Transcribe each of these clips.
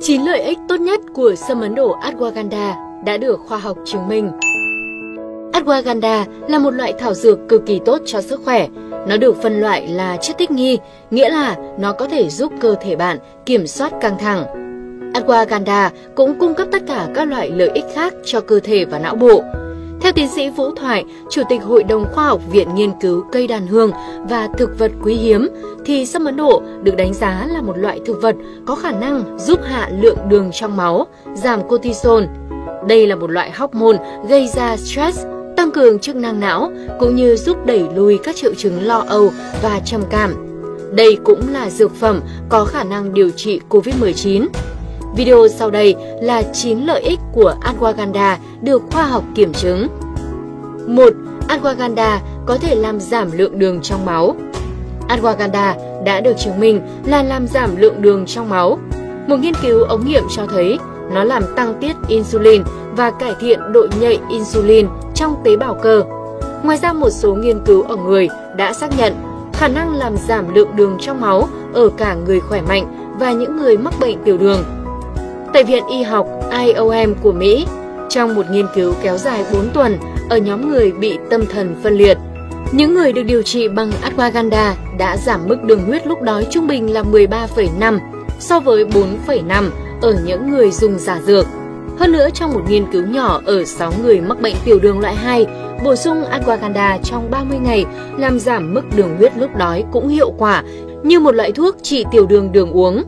9 lợi ích tốt nhất của sâm Ấn Độ ashwagandha đã được khoa học chứng minh. Ashwagandha là một loại thảo dược cực kỳ tốt cho sức khỏe. Nó được phân loại là chất thích nghi, nghĩa là nó có thể giúp cơ thể bạn kiểm soát căng thẳng. Ashwagandha cũng cung cấp tất cả các loại lợi ích khác cho cơ thể và não bộ. Theo tiến sĩ Vũ Thoại, Chủ tịch Hội đồng Khoa học Viện Nghiên cứu Cây đàn hương và Thực vật quý hiếm, thì sâm Ấn Độ được đánh giá là một loại thực vật có khả năng giúp hạ lượng đường trong máu, giảm cortisol. Đây là một loại hormone gây ra stress, tăng cường chức năng não cũng như giúp đẩy lùi các triệu chứng lo âu và trầm cảm. Đây cũng là dược phẩm có khả năng điều trị COVID-19. Video sau đây là 9 lợi ích của ashwagandha được khoa học kiểm chứng. 1. Ashwagandha có thể làm giảm lượng đường trong máu. Ashwagandha đã được chứng minh là làm giảm lượng đường trong máu. Một nghiên cứu ống nghiệm cho thấy nó làm tăng tiết insulin và cải thiện độ nhạy insulin trong tế bào cơ. Ngoài ra một số nghiên cứu ở người đã xác nhận khả năng làm giảm lượng đường trong máu ở cả người khỏe mạnh và những người mắc bệnh tiểu đường Tại Viện Y học IOM của Mỹ, trong một nghiên cứu kéo dài 4 tuần ở nhóm người bị tâm thần phân liệt, những người được điều trị bằng ashwagandha đã giảm mức đường huyết lúc đói trung bình là 13,5 so với 4,5 ở những người dùng giả dược. Hơn nữa, trong một nghiên cứu nhỏ ở 6 người mắc bệnh tiểu đường loại 2, bổ sung ashwagandha trong 30 ngày làm giảm mức đường huyết lúc đói cũng hiệu quả như một loại thuốc trị tiểu đường đường uống.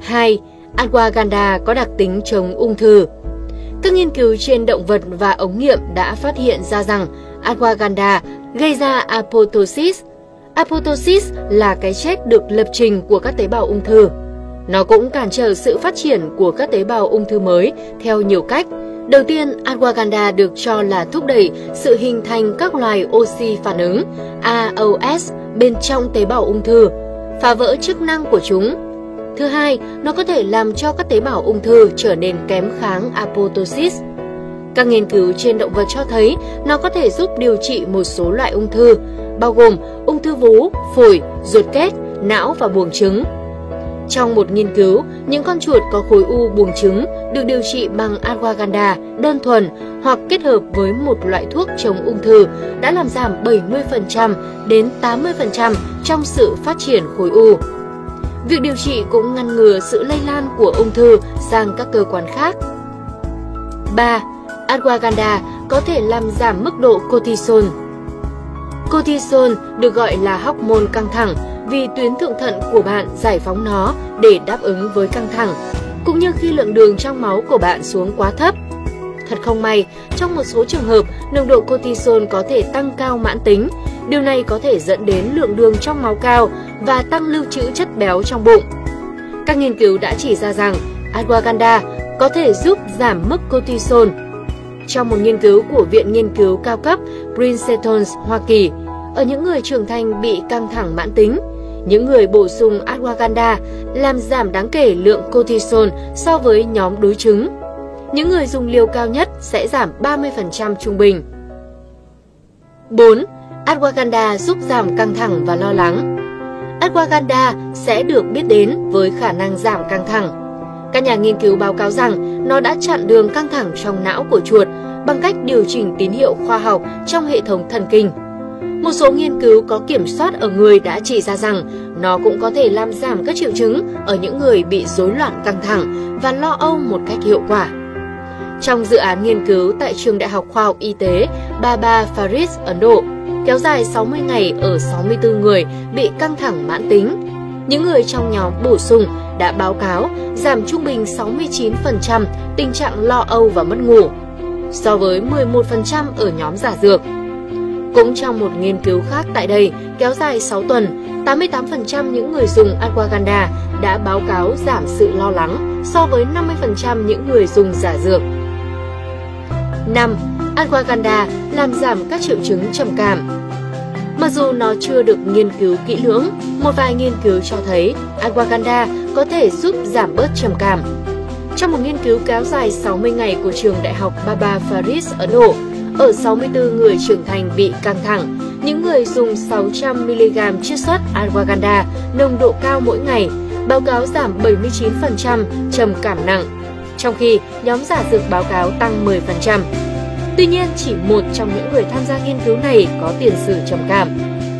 2. Ashwagandha có đặc tính chống ung thư. Các nghiên cứu trên động vật và ống nghiệm đã phát hiện ra rằng ashwagandha gây ra apoptosis. Apoptosis là cái chết được lập trình của các tế bào ung thư. Nó cũng cản trở sự phát triển của các tế bào ung thư mới theo nhiều cách. Đầu tiên, ashwagandha được cho là thúc đẩy sự hình thành các loài oxy phản ứng AOS bên trong tế bào ung thư, phá vỡ chức năng của chúng Thứ hai, nó có thể làm cho các tế bào ung thư trở nên kém kháng apoptosis. Các nghiên cứu trên động vật cho thấy nó có thể giúp điều trị một số loại ung thư, bao gồm ung thư vú, phổi, ruột kết, não và buồng trứng. Trong một nghiên cứu, những con chuột có khối u buồng trứng được điều trị bằng ashwagandha đơn thuần hoặc kết hợp với một loại thuốc chống ung thư đã làm giảm 70% đến 80% trong sự phát triển khối u. Việc điều trị cũng ngăn ngừa sự lây lan của ung thư sang các cơ quan khác. 3. Ashwagandha có thể làm giảm mức độ cortisol. Cortisol được gọi là hormone căng thẳng vì tuyến thượng thận của bạn giải phóng nó để đáp ứng với căng thẳng, cũng như khi lượng đường trong máu của bạn xuống quá thấp. Thật không may, trong một số trường hợp, nồng độ cortisol có thể tăng cao mãn tính, Điều này có thể dẫn đến lượng đường trong máu cao và tăng lưu trữ chất béo trong bụng. Các nghiên cứu đã chỉ ra rằng ashwagandha có thể giúp giảm mức cortisol. Trong một nghiên cứu của Viện Nghiên cứu cao cấp Princeton, Hoa Kỳ, ở những người trưởng thành bị căng thẳng mãn tính, những người bổ sung ashwagandha làm giảm đáng kể lượng cortisol so với nhóm đối chứng. Những người dùng liều cao nhất sẽ giảm 30% trung bình. 4. Ashwagandha giúp giảm căng thẳng và lo lắng. Ashwagandha sẽ được biết đến với khả năng giảm căng thẳng. Các nhà nghiên cứu báo cáo rằng nó đã chặn đường căng thẳng trong não của chuột bằng cách điều chỉnh tín hiệu khoa học trong hệ thống thần kinh. Một số nghiên cứu có kiểm soát ở người đã chỉ ra rằng nó cũng có thể làm giảm các triệu chứng ở những người bị rối loạn căng thẳng và lo âu một cách hiệu quả. Trong dự án nghiên cứu tại Trường Đại học Khoa học Y tế Baba Faris Ấn Độ, kéo dài 60 ngày ở 64 người bị căng thẳng mãn tính. Những người trong nhóm bổ sung đã báo cáo giảm trung bình 69% tình trạng lo âu và mất ngủ, so với 11% ở nhóm giả dược. Cũng trong một nghiên cứu khác tại đây, kéo dài 6 tuần, 88% những người dùng ashwagandha đã báo cáo giảm sự lo lắng so với 50% những người dùng giả dược. 5. Ashwagandha làm giảm các triệu chứng trầm cảm. Mặc dù nó chưa được nghiên cứu kỹ lưỡng, một vài nghiên cứu cho thấy ashwagandha có thể giúp giảm bớt trầm cảm. Trong một nghiên cứu kéo dài 60 ngày của trường đại học Baba Faris, Ấn Độ, ở 64 người trưởng thành bị căng thẳng, những người dùng 600mg chiết xuất ashwagandha nồng độ cao mỗi ngày báo cáo giảm 79% trầm cảm nặng, trong khi nhóm giả dược báo cáo tăng 10%. Tuy nhiên, chỉ một trong những người tham gia nghiên cứu này có tiền sử trầm cảm.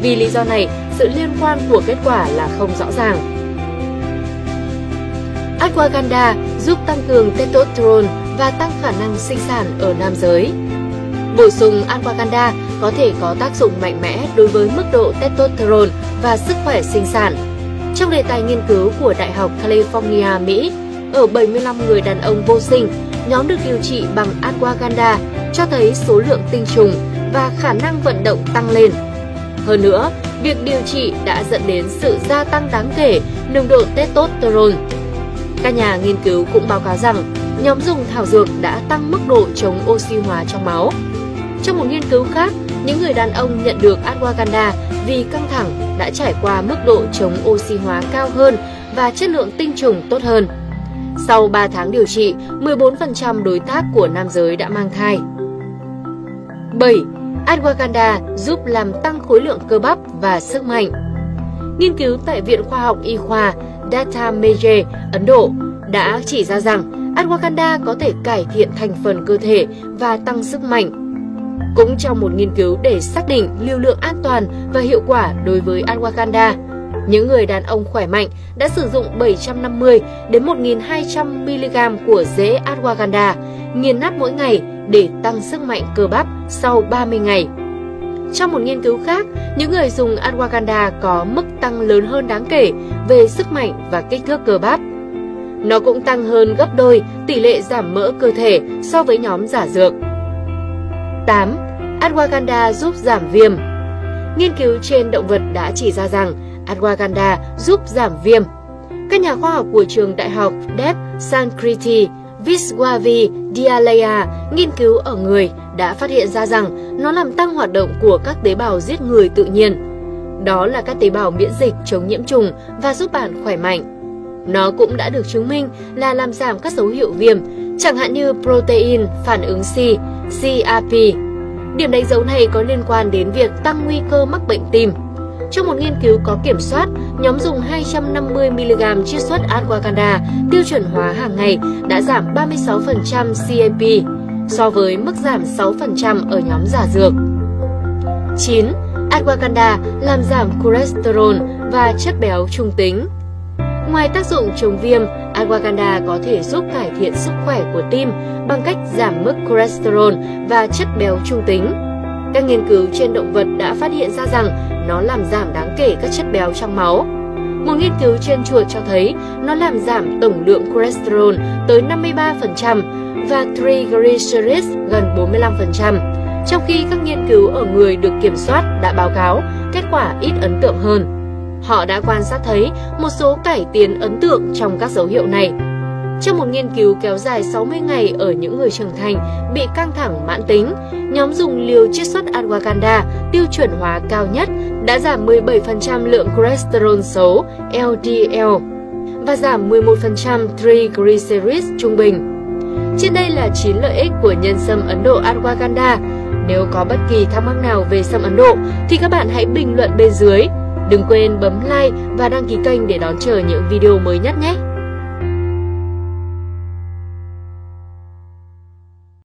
Vì lý do này, sự liên quan của kết quả là không rõ ràng. Ashwagandha giúp tăng cường testosterone và tăng khả năng sinh sản ở nam giới. Bổ sung ashwagandha có thể có tác dụng mạnh mẽ đối với mức độ testosterone và sức khỏe sinh sản. Trong đề tài nghiên cứu của Đại học California, Mỹ, ở 75 người đàn ông vô sinh, nhóm được điều trị bằng Aquaganda cho thấy số lượng tinh trùng và khả năng vận động tăng lên. Hơn nữa, việc điều trị đã dẫn đến sự gia tăng đáng kể nồng độ testosterone. Các nhà nghiên cứu cũng báo cáo rằng nhóm dùng thảo dược đã tăng mức độ chống oxy hóa trong máu. Trong một nghiên cứu khác, những người đàn ông nhận được ashwagandha vì căng thẳng đã trải qua mức độ chống oxy hóa cao hơn và chất lượng tinh trùng tốt hơn. Sau 3 tháng điều trị, 14% đối tác của nam giới đã mang thai. 7. Ashwagandha giúp làm tăng khối lượng cơ bắp và sức mạnh. Nghiên cứu tại Viện Khoa học Y khoa Data Meje, Ấn Độ đã chỉ ra rằng ashwagandha có thể cải thiện thành phần cơ thể và tăng sức mạnh. Cũng trong một nghiên cứu để xác định lưu lượng an toàn và hiệu quả đối với ashwagandha, những người đàn ông khỏe mạnh đã sử dụng 750 đến 1200 mg của rễ ashwagandha nghiền nát mỗi ngày để tăng sức mạnh cơ bắp sau 30 ngày. Trong một nghiên cứu khác, những người dùng ashwagandha có mức tăng lớn hơn đáng kể về sức mạnh và kích thước cơ bắp. Nó cũng tăng hơn gấp đôi tỷ lệ giảm mỡ cơ thể so với nhóm giả dược. 8. Ashwagandha giúp giảm viêm Nghiên cứu trên động vật đã chỉ ra rằng ashwagandha giúp giảm viêm. Các nhà khoa học của trường đại học Dev Sankriti Viswavi Dialaya nghiên cứu ở người đã phát hiện ra rằng nó làm tăng hoạt động của các tế bào giết người tự nhiên. Đó là các tế bào miễn dịch chống nhiễm trùng và giúp bạn khỏe mạnh. Nó cũng đã được chứng minh là làm giảm các dấu hiệu viêm, chẳng hạn như protein phản ứng C, CRP. Điểm đánh dấu này có liên quan đến việc tăng nguy cơ mắc bệnh tim. Trong một nghiên cứu có kiểm soát, nhóm dùng 250mg chiết xuất ashwagandha tiêu chuẩn hóa hàng ngày đã giảm 36% CAP so với mức giảm 6% ở nhóm giả dược. 9. Ashwagandha làm giảm cholesterol và chất béo trung tính. Ngoài tác dụng chống viêm, ashwagandha có thể giúp cải thiện sức khỏe của tim bằng cách giảm mức cholesterol và chất béo trung tính. Các nghiên cứu trên động vật đã phát hiện ra rằng nó làm giảm đáng kể các chất béo trong máu. Một nghiên cứu trên chuột cho thấy nó làm giảm tổng lượng cholesterol tới 53% và triglycerides gần 45%, trong khi các nghiên cứu ở người được kiểm soát đã báo cáo kết quả ít ấn tượng hơn. Họ đã quan sát thấy một số cải tiến ấn tượng trong các dấu hiệu này. Trong một nghiên cứu kéo dài 60 ngày ở những người trưởng thành bị căng thẳng mãn tính, nhóm dùng liều chiết xuất ashwagandha tiêu chuẩn hóa cao nhất đã giảm 17% lượng cholesterol xấu LDL và giảm 11% triglycerides trung bình. Trên đây là 9 lợi ích của nhân sâm Ấn Độ ashwagandha. Nếu có bất kỳ thắc mắc nào về sâm Ấn Độ thì các bạn hãy bình luận bên dưới Đừng quên bấm like và đăng ký kênh để đón chờ những video mới nhất nhé!